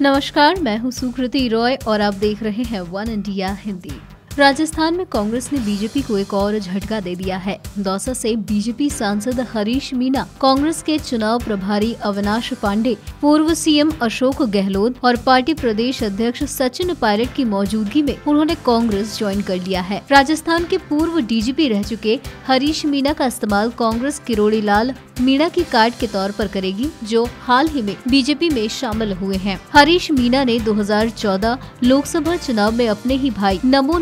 नमस्कार मैं हूँ सुकृति रॉय और आप देख रहे हैं वन इंडिया हिंदी। राजस्थान में कांग्रेस ने बीजेपी को एक और झटका दे दिया है। दौसा से बीजेपी सांसद हरीश मीना कांग्रेस के चुनाव प्रभारी अविनाश पांडे, पूर्व सीएम अशोक गहलोत और पार्टी प्रदेश अध्यक्ष सचिन पायलट की मौजूदगी में उन्होंने कांग्रेस ज्वाइन कर लिया है। राजस्थान के पूर्व डीजीपी रह चुके हरीश मीना का इस्तेमाल कांग्रेस किरोड़ी लाल मीणा की कार्ड के तौर पर करेगी, जो हाल ही में बीजेपी में शामिल हुए हैं। हरीश मीणा ने 2014 लोकसभा चुनाव में अपने ही भाई नमो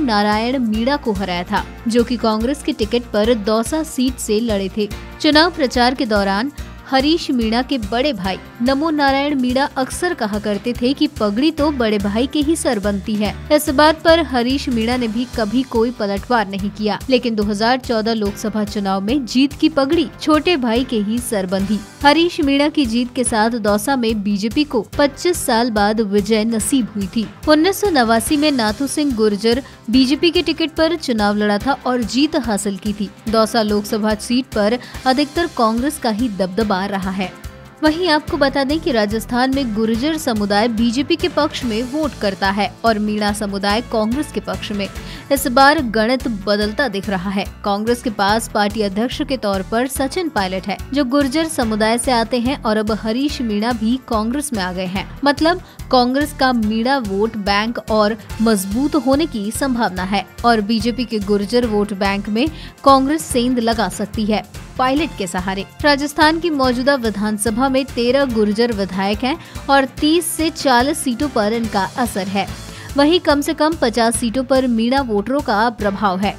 मीणा को हराया था, जो कि कांग्रेस के टिकट पर दौसा सीट से लड़े थे। चुनाव प्रचार के दौरान हरीश मीणा के बड़े भाई। नमो नारायण मीणा अक्सर कहा करते थे कि पगड़ी तो बड़े भाई के ही सर बनती है। इस बात पर हरीश मीणा ने भी कभी कोई पलटवार नहीं किया। लेकिन 2014 लोकसभा चुनाव में जीत की पगड़ी छोटे भाई के ही सर बंधी। हरीश मीणा की जीत के साथ दौसा में बीजेपी को 25 साल बाद विजय नसीब हुई थी। उन्नीस सौ नवासी में नाथू सिंह गुर्जर बीजेपी के टिकट पर चुनाव लड़ा था और जीत हासिल की थी। दौसा लोकसभा सीट पर अधिकतर कांग्रेस का ही दबदबा रहा है। वहीं आपको बता दें कि राजस्थान में गुर्जर समुदाय बीजेपी के पक्ष में वोट करता है और मीणा समुदाय कांग्रेस के पक्ष में। इस बार गणित बदलता दिख रहा है। कांग्रेस के पास पार्टी अध्यक्ष के तौर पर सचिन पायलट है, जो गुर्जर समुदाय से आते हैं और अब हरीश मीणा भी कांग्रेस में आ गए हैं। मतलब कांग्रेस का मीणा वोट बैंक और मज़बूत होने की संभावना है और बीजेपी के गुर्जर वोट बैंक में कांग्रेस सेंध लगा सकती है। पायलट के सहारे। राजस्थान की मौजूदा विधानसभा में तेरह गुर्जर विधायक हैं और 30 से 40 सीटों पर इनका असर है। वहीं कम से कम 50 सीटों पर मीणा वोटरों का प्रभाव है।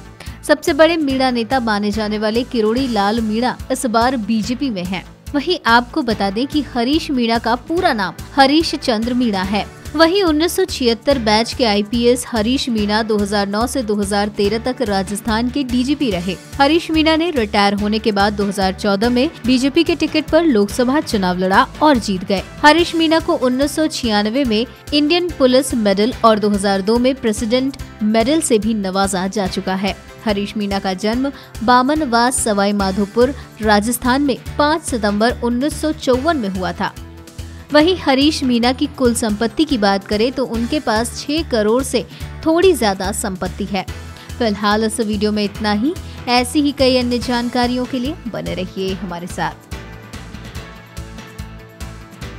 सबसे बड़े मीणा नेता माने जाने वाले किरोड़ी लाल मीणा इस बार बीजेपी में हैं। वहीं आपको बता दें कि हरीश मीणा का पूरा नाम हरीश चंद्र मीणा है। वहीं उन्नीस बैच के आईपीएस हरीश मीणा 2009 से 2013 तक राजस्थान के डीजीपी रहे। हरीश मीणा ने रिटायर होने के बाद 2014 में बीजेपी के टिकट पर लोकसभा चुनाव लड़ा और जीत गए। हरीश मीणा को उन्नीस सौ छियानवे में इंडियन पुलिस मेडल और 2002 में प्रेसिडेंट मेडल से भी नवाजा जा चुका है। हरीश मीणा का जन्म बामनवास सवाई माधोपुर राजस्थान में 5 सितंबर उन्नीस सौ चौवन में हुआ था। वहीं हरीश मीना की कुल संपत्ति की बात करें तो उनके पास 6 करोड़ से थोड़ी ज़्यादा संपत्ति है। फ़िलहाल इस वीडियो में इतना ही। ऐसी ही कई अन्य जानकारियों के लिए बने रहिए हमारे साथ।